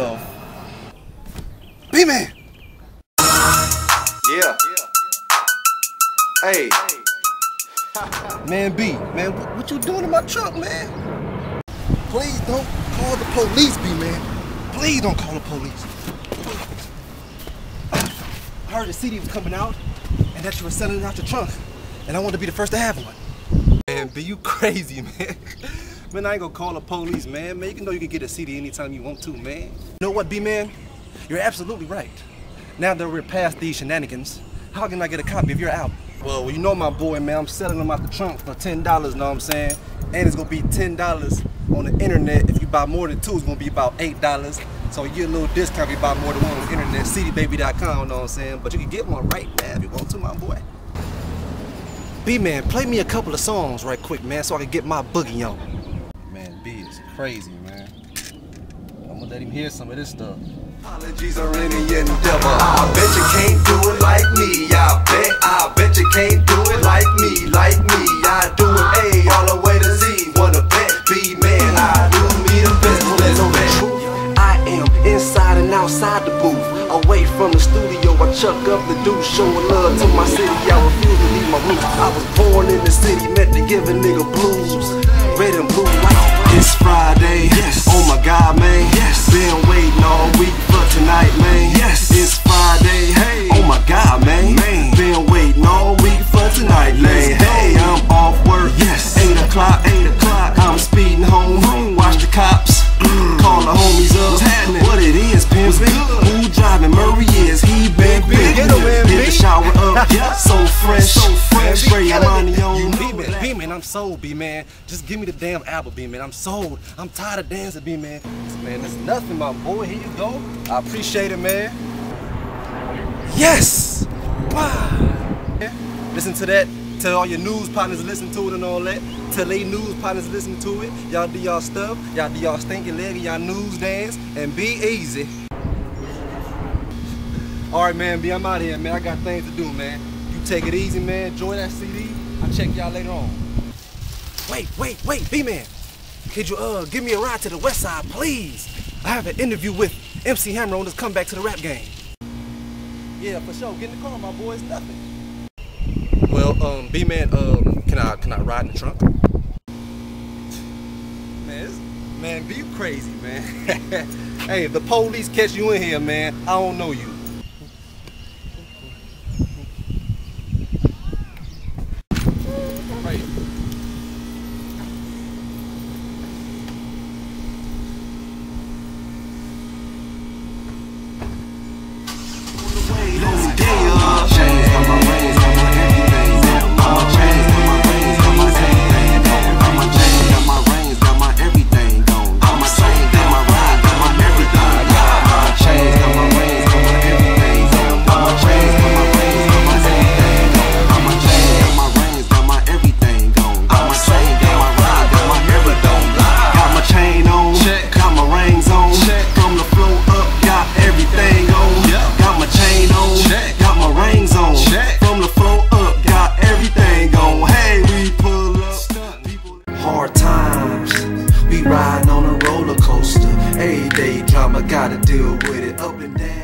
of B-Man. Yeah. Hey. Man-B, man, what, what you doing in my truck, man? Please don't call the police, B-Man. Please don't call the police. I heard the CD was coming out and that you were selling it out your trunk. And I wanted to be the first to have one. Man, B, you crazy, man. Man, I ain't gonna call the police, man. Man, you know you can get a CD anytime you want to, man. You know what, B-Man? You're absolutely right. Now that we're past these shenanigans, how can I get a copy of your album? Well, you know my boy, man, I'm selling them out the trunk for $10, you know what I'm saying? And it's gonna be $10 on the internet. If you buy more than two, it's gonna be about $8. So you get a little discount if you buy more than one on the internet, cdbaby.com, know what I'm saying? But you can get one right now if you want to, my boy. B-Man, play me a couple of songs right quick, man, so I can get my boogie on. Man-B is crazy, man. I'm gonna let him hear some of this stuff. Apologies are any endeavor. I bet you can't do it like me. I bet, I bet you can't do it like me, like me. I do it A all the way to Z. Wanna bet, B-Man, I do me the best. Let's bet. I am inside and outside the booth. Away from the studio, I chuck up the deuce, showing love to my city. I refuse to leave my roots. I was born in the city, meant to give a nigga blues. Red and blue lights. It's Friday. Yes. Oh I'm sold, B-Man. Just give me the damn album, B-Man. I'm sold. I'm tired of dancing, B-Man. Man, it's nothing, my boy. Here you go. I appreciate it, man. Yes! Wow. Yeah. Listen to that. Tell all your news partners listen to it and all that. Tell they news partners listen to it. Y'all do y'all stuff. Y'all do y'all stinky leg y'all news dance. And be easy. All right, man. B, I'm out here, man. I got things to do, man. You take it easy, man. Enjoy that CD. I'll check y'all later on. Wait, wait, wait, B-Man. Could you uh give me a ride to the west side, please? I have an interview with MC Hammer on this comeback to the rap game. Yeah, for sure. Get in the car, my boy. It's nothing. Well, um, B-Man, um, can I can I ride in the trunk? Man, man, be you crazy, man. hey, if the police catch you in here, man, I don't know you. Hard times, we riding on a roller coaster. Every day drama, gotta deal with it up and down.